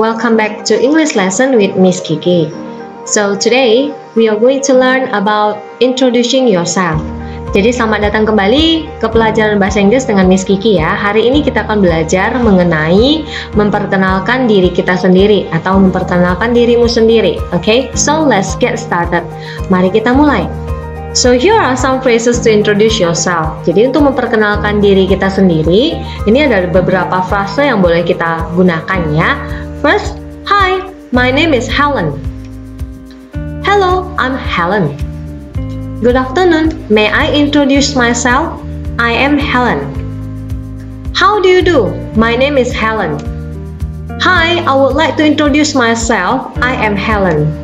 welcome back to English lesson with Miss Kiki. So today we are going to learn about introducing yourself. Jadi selamat datang kembali ke pelajaran bahasa Inggris dengan Miss Kiki ya. Hari ini kita akan belajar mengenai memperkenalkan diri kita sendiri atau memperkenalkan dirimu sendiri. Oke, okay? so let's get started. Mari kita mulai. So here are some phrases to introduce yourself. Jadi untuk memperkenalkan diri kita sendiri, ini ada beberapa frase yang boleh kita gunakan ya. First, hi, my name is Helen. Hello, I'm Helen. Good afternoon, may I introduce myself? I am Helen. How do you do? My name is Helen. Hi, I would like to introduce myself. I am Helen.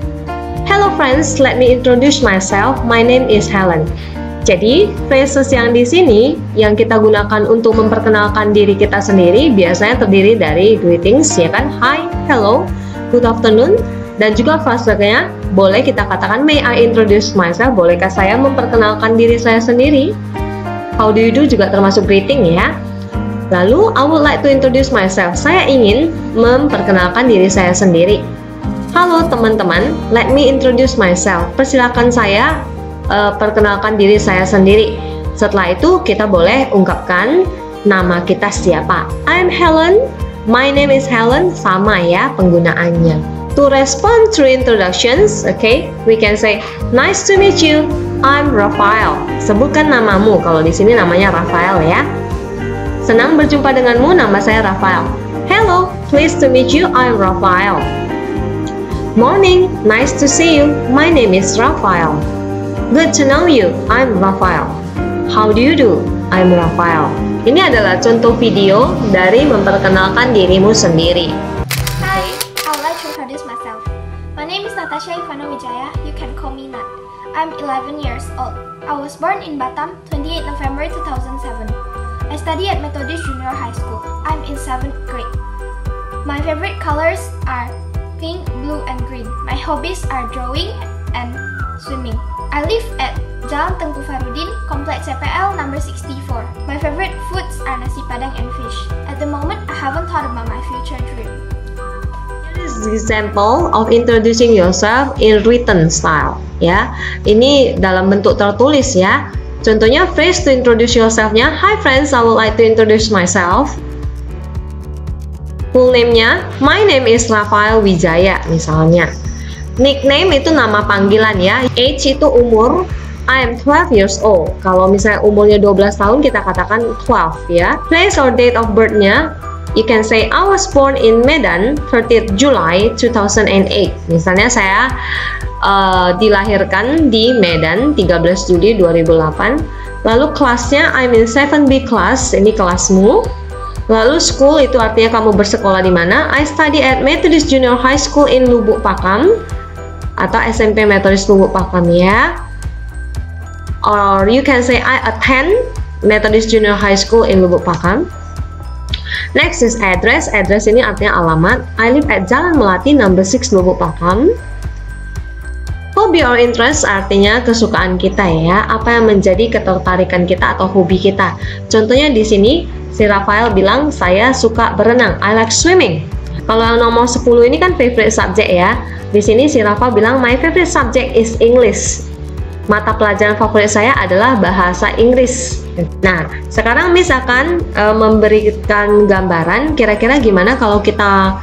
Hello friends, let me introduce myself. My name is Helen. Jadi, phrases yang di sini yang kita gunakan untuk memperkenalkan diri kita sendiri biasanya terdiri dari greetings, ya kan? Hi, hello, good afternoon, dan juga frasenya boleh kita katakan may I introduce myself, bolehkah saya memperkenalkan diri saya sendiri? How do you do juga termasuk greeting ya. Lalu, I would like to introduce myself. Saya ingin memperkenalkan diri saya sendiri. Halo teman-teman, let me introduce myself. Persilakan saya uh, perkenalkan diri saya sendiri. Setelah itu kita boleh ungkapkan nama kita siapa. I'm Helen. My name is Helen. Sama ya penggunaannya. To respond to introductions, okay, we can say nice to meet you. I'm Rafael. Sebutkan namamu. Kalau di sini namanya Rafael ya. Senang berjumpa denganmu. Nama saya Rafael. Hello, pleased to meet you. I'm Rafael. Morning, nice to see you. My name is Raphael. Good to know you. I'm Raphael. How do you do? I'm Raphael. Ini adalah contoh video dari memperkenalkan dirimu sendiri. Hi, I would like to introduce myself. My name is Natasha Ivana Wijaya. You can call me Nat. I'm 11 years old. I was born in Batam, 28 November 2007. I study at Methodist Junior High School. I'm in 7th grade. My favorite colors are pink, blue, and green. My hobbies are drawing and swimming. I live at Jalan Tengku Farudin, Complex CPL number 64. My favorite foods are nasi padang and fish. At the moment, I haven't thought about my future dream. Here is example of introducing yourself in written style. Ya, ini dalam bentuk tertulis ya. Contohnya phrase to introduce yourself-nya, Hi friends, I would like to introduce myself. Full name-nya, my name is Rafael Wijaya misalnya. Nickname itu nama panggilan ya. Age itu umur. I am 12 years old. Kalau misalnya umurnya 12 tahun kita katakan 12 ya. Place or date of birth-nya You can say I was born in Medan 30th July 2008. Misalnya saya uh, dilahirkan di Medan 13 Juli 2008. Lalu kelasnya I'm in 7B class, ini kelasmu. Lalu school itu artinya kamu bersekolah di mana? I study at Methodist Junior High School in Lubuk Pakam atau SMP Methodist Lubuk Pakam ya. Or you can say I attend Methodist Junior High School in Lubuk Pakam. Next is address. Address ini artinya alamat. I live at Jalan Melati number 6 Lubuk Pakam. Hobby or interest artinya kesukaan kita ya, apa yang menjadi ketertarikan kita atau hobi kita. Contohnya di sini si Rafael bilang saya suka berenang I like swimming. Kalau yang nomor 10 ini kan favorite subject ya. Di sini si Rafa bilang my favorite subject is English. Mata pelajaran favorit saya adalah bahasa Inggris. Nah sekarang misalkan e, memberikan gambaran kira-kira gimana kalau kita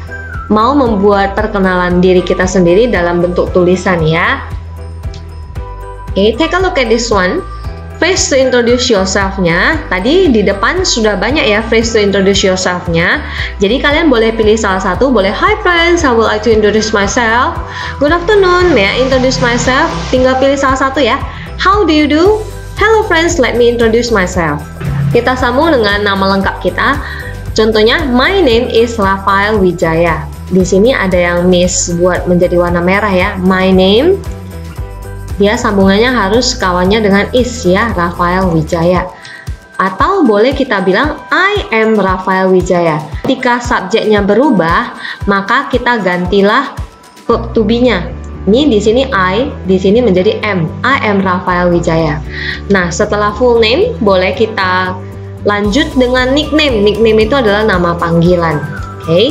mau membuat perkenalan diri kita sendiri dalam bentuk tulisan ya. Okay, take a look at this one Phrase to introduce yourself-nya, tadi di depan sudah banyak ya phrase to introduce yourself-nya. Jadi kalian boleh pilih salah satu, boleh Hi friends, I would like to introduce myself. Good afternoon, ya, introduce myself. Tinggal pilih salah satu ya. How do you do? Hello friends, let me introduce myself. Kita sambung dengan nama lengkap kita. Contohnya, my name is Rafael Wijaya. Di sini ada yang miss buat menjadi warna merah ya. My name dia sambungannya harus kawannya dengan is ya, Rafael Wijaya. Atau boleh kita bilang I am Rafael Wijaya. Ketika subjeknya berubah, maka kita gantilah verb to be-nya. Ini di sini I, di sini menjadi am. I am Rafael Wijaya. Nah, setelah full name, boleh kita lanjut dengan nickname. Nickname itu adalah nama panggilan. Oke. Okay?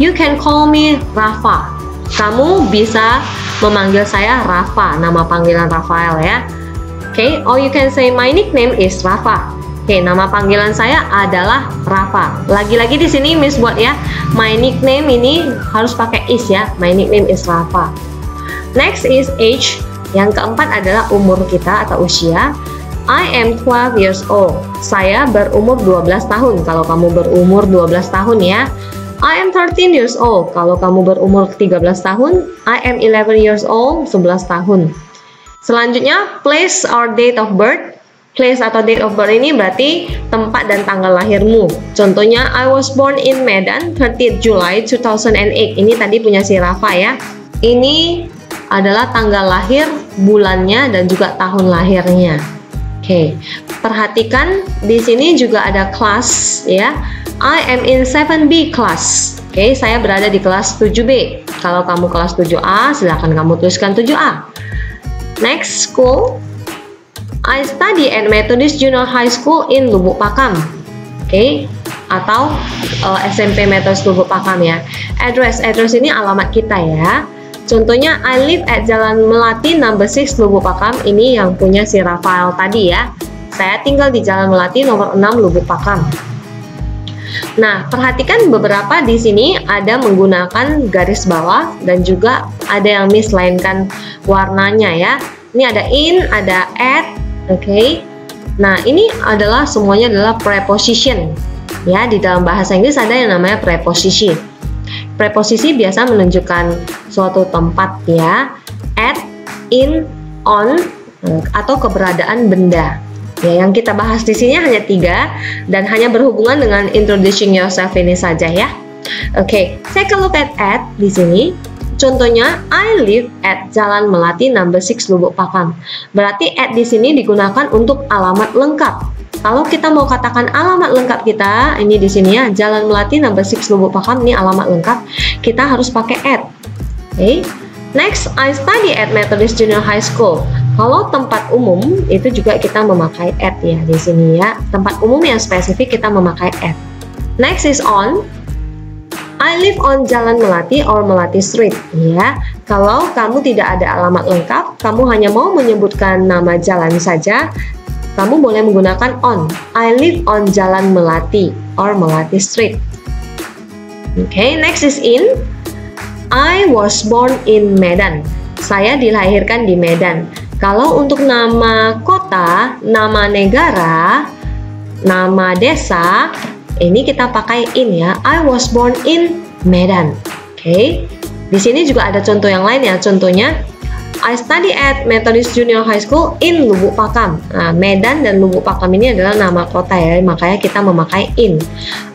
You can call me Rafa. Kamu bisa memanggil saya Rafa, nama panggilan Rafael ya. Oke, okay? or you can say my nickname is Rafa. Oke, okay, nama panggilan saya adalah Rafa. Lagi-lagi di sini Miss buat ya, my nickname ini harus pakai is ya. My nickname is Rafa. Next is age. Yang keempat adalah umur kita atau usia. I am 12 years old. Saya berumur 12 tahun. Kalau kamu berumur 12 tahun ya. I am 13 years old. Kalau kamu berumur 13 tahun, I am 11 years old, 11 tahun. Selanjutnya, place or date of birth. Place atau date of birth ini berarti tempat dan tanggal lahirmu. Contohnya, I was born in Medan 30 July 2008. Ini tadi punya si Rafa ya. Ini adalah tanggal lahir, bulannya, dan juga tahun lahirnya. Oke, okay. perhatikan di sini juga ada kelas ya. I am in 7B class. Oke, okay, saya berada di kelas 7B. Kalau kamu kelas 7A, silahkan kamu tuliskan 7A. Next, school. I study at Methodist Junior High School in Lubuk Pakam. Oke, okay. atau uh, eh, SMP Methodist Lubuk Pakam ya. Address, address ini alamat kita ya. Contohnya I live at Jalan Melati number 6 Lubuk Pakam ini yang punya si Rafael tadi ya. Saya tinggal di Jalan Melati nomor 6 Lubuk Pakam. Nah, perhatikan beberapa di sini ada menggunakan garis bawah dan juga ada yang mislainkan warnanya ya. Ini ada in, ada at, oke. Okay. Nah, ini adalah semuanya adalah preposition. Ya, di dalam bahasa Inggris ada yang namanya preposition. Preposisi biasa menunjukkan suatu tempat ya, at, in, on, atau keberadaan benda. Ya, yang kita bahas di sini hanya tiga dan hanya berhubungan dengan introducing yourself ini saja ya. Oke, okay, take a look at at di sini. Contohnya, I live at Jalan Melati number 6 Lubuk Pakam. Berarti at di sini digunakan untuk alamat lengkap. Kalau kita mau katakan alamat lengkap kita, ini di sini ya, Jalan Melati number 6 Lubuk Pakam, ini alamat lengkap, kita harus pakai at. Oke. Okay. Next, I study at Methodist Junior High School. Kalau tempat umum itu juga kita memakai at ya di sini ya. Tempat umum yang spesifik kita memakai at. Next is on. I live on Jalan Melati or Melati Street. Ya, kalau kamu tidak ada alamat lengkap, kamu hanya mau menyebutkan nama jalan saja, kamu boleh menggunakan on. I live on Jalan Melati or Melati Street. Okay, next is in. I was born in Medan. Saya dilahirkan di Medan. Kalau untuk nama kota, nama negara, nama desa, ini kita pakai in ya. I was born in Medan. Oke. Okay. Di sini juga ada contoh yang lain ya. Contohnya I study at Methodist Junior High School in Lubuk Pakam. Nah, Medan dan Lubuk Pakam ini adalah nama kota ya, makanya kita memakai in.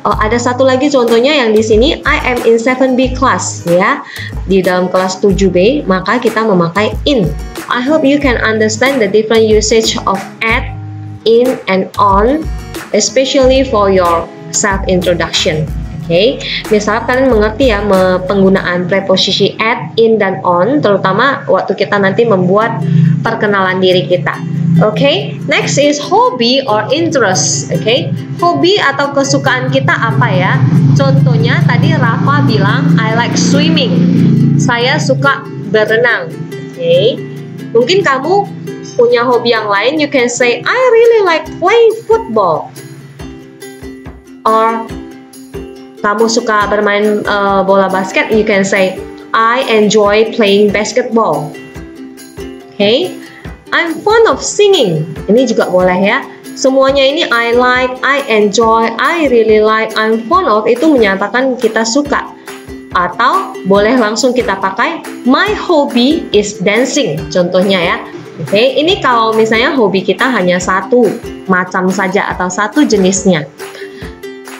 Uh, ada satu lagi contohnya yang di sini I am in 7B class ya. Di dalam kelas 7B, maka kita memakai in. I hope you can understand the different usage of at, in, and on, especially for your self introduction. Okay. misal kalian mengerti ya penggunaan preposisi at, in, dan on, terutama waktu kita nanti membuat perkenalan diri kita. Oke, okay. next is hobby or interest. Oke, okay. hobi atau kesukaan kita apa ya? Contohnya tadi Rafa bilang I like swimming. Saya suka berenang. Oke, okay. mungkin kamu punya hobi yang lain. You can say I really like playing football. Or kamu suka bermain uh, bola basket, you can say I enjoy playing basketball. Okay, I'm fond of singing. Ini juga boleh ya. Semuanya ini I like, I enjoy, I really like, I'm fond of itu menyatakan kita suka. Atau boleh langsung kita pakai my hobby is dancing. Contohnya ya. Oke, okay, ini kalau misalnya hobi kita hanya satu macam saja atau satu jenisnya.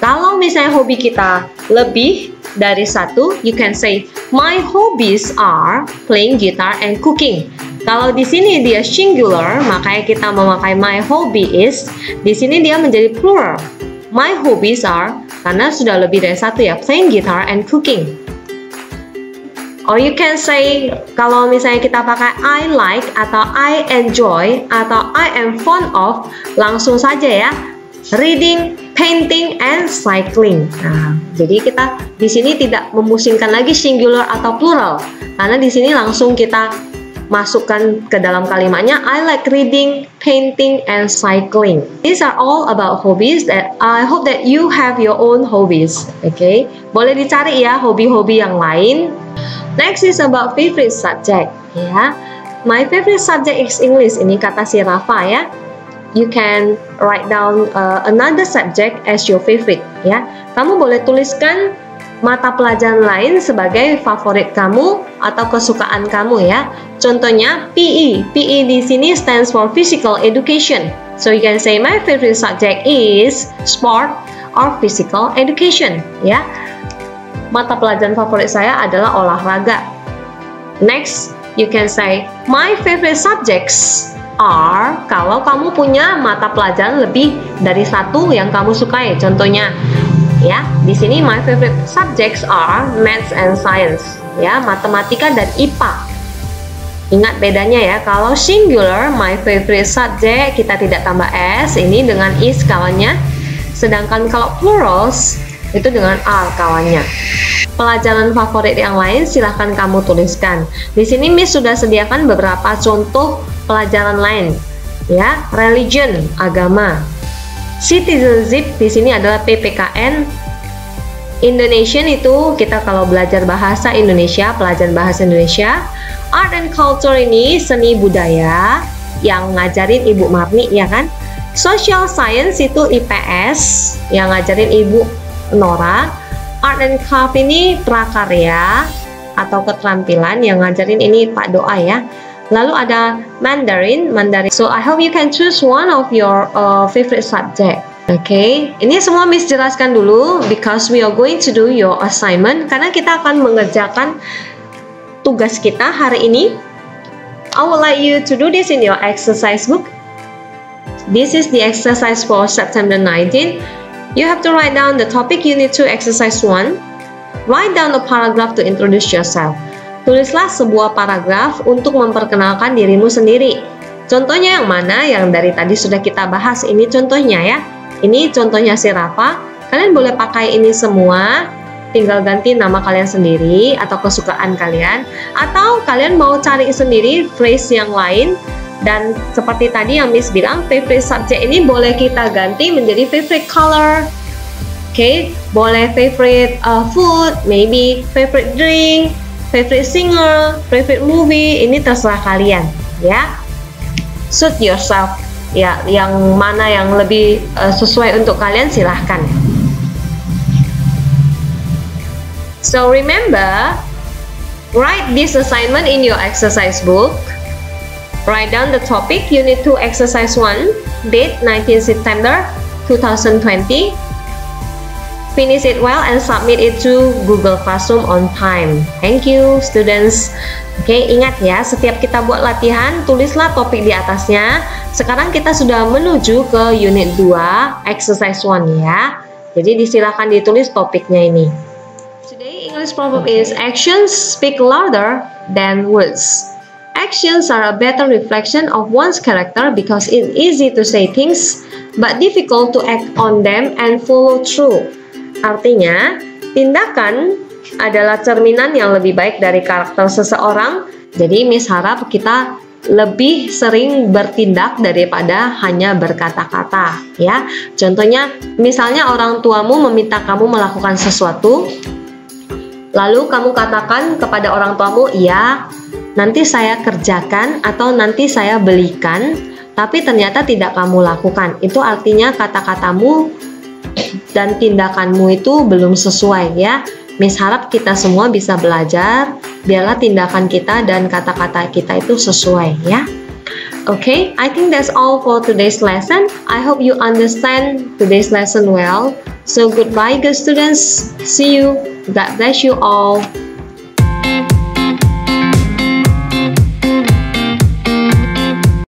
Kalau misalnya hobi kita lebih dari satu, you can say my hobbies are playing guitar and cooking. Kalau di sini dia singular, makanya kita memakai my hobby is. Di sini dia menjadi plural. My hobbies are karena sudah lebih dari satu ya, playing guitar and cooking. Or you can say kalau misalnya kita pakai I like atau I enjoy atau I am fond of, langsung saja ya. Reading, painting and cycling. Nah, jadi kita di sini tidak memusingkan lagi singular atau plural karena di sini langsung kita masukkan ke dalam kalimatnya I like reading, painting, and cycling. These are all about hobbies that I hope that you have your own hobbies. Oke, okay? boleh dicari ya hobi-hobi yang lain. Next is about favorite subject. Ya, my favorite subject is English. Ini kata si Rafa ya. You can write down uh, another subject as your favorite. Ya, kamu boleh tuliskan mata pelajaran lain sebagai favorit kamu atau kesukaan kamu ya. Contohnya PE. PE di sini stands for physical education. So you can say my favorite subject is sport or physical education ya. Mata pelajaran favorit saya adalah olahraga. Next, you can say my favorite subjects are kalau kamu punya mata pelajaran lebih dari satu yang kamu sukai. Contohnya ya. Di sini my favorite subjects are maths and science ya, matematika dan IPA. Ingat bedanya ya, kalau singular my favorite subject kita tidak tambah s ini dengan is kawannya. Sedangkan kalau plurals itu dengan r kawannya. Pelajaran favorit yang lain silahkan kamu tuliskan. Di sini Miss sudah sediakan beberapa contoh pelajaran lain ya, religion, agama, Citizenship di sini adalah PPKN. Indonesian itu kita kalau belajar bahasa Indonesia, pelajaran bahasa Indonesia. Art and culture ini seni budaya yang ngajarin Ibu Marni ya kan. Social science itu IPS yang ngajarin Ibu Nora. Art and craft ini prakarya atau keterampilan yang ngajarin ini Pak Doa ya. Lalu ada Mandarin, Mandarin. So I hope you can choose one of your uh, favorite subject. Okay. ini semua Miss jelaskan dulu because we are going to do your assignment karena kita akan mengerjakan tugas kita hari ini. I would like you to do this in your exercise book. This is the exercise for September 19. You have to write down the topic unit 2 exercise 1. Write down a paragraph to introduce yourself. Tulislah sebuah paragraf untuk memperkenalkan dirimu sendiri. Contohnya yang mana? Yang dari tadi sudah kita bahas. Ini contohnya ya. Ini contohnya si Rafa. Kalian boleh pakai ini semua. Tinggal ganti nama kalian sendiri atau kesukaan kalian. Atau kalian mau cari sendiri phrase yang lain. Dan seperti tadi yang Miss bilang, favorite subject ini boleh kita ganti menjadi favorite color. Oke, okay? boleh favorite uh, food, maybe favorite drink, favorite singer, favorite movie, ini terserah kalian ya. Suit yourself ya, yang mana yang lebih uh, sesuai untuk kalian silahkan. So remember, write this assignment in your exercise book. Write down the topic Unit 2 Exercise 1, date 19 September 2020 finish it well and submit it to Google Classroom on time. Thank you students. Oke, okay, ingat ya, setiap kita buat latihan, tulislah topik di atasnya. Sekarang kita sudah menuju ke unit 2, exercise 1 ya. Jadi disilakan ditulis topiknya ini. Today English proverb is actions speak louder than words. Actions are a better reflection of one's character because it's easy to say things but difficult to act on them and follow through. Artinya, tindakan adalah cerminan yang lebih baik dari karakter seseorang. Jadi, Miss harap kita lebih sering bertindak daripada hanya berkata-kata ya. Contohnya, misalnya orang tuamu meminta kamu melakukan sesuatu, lalu kamu katakan kepada orang tuamu, "Iya, nanti saya kerjakan atau nanti saya belikan." Tapi ternyata tidak kamu lakukan. Itu artinya kata-katamu dan tindakanmu itu belum sesuai ya. Miss harap kita semua bisa belajar, biarlah tindakan kita dan kata-kata kita itu sesuai ya. Okay, I think that's all for today's lesson. I hope you understand today's lesson well. So goodbye good students. See you. God bless you all.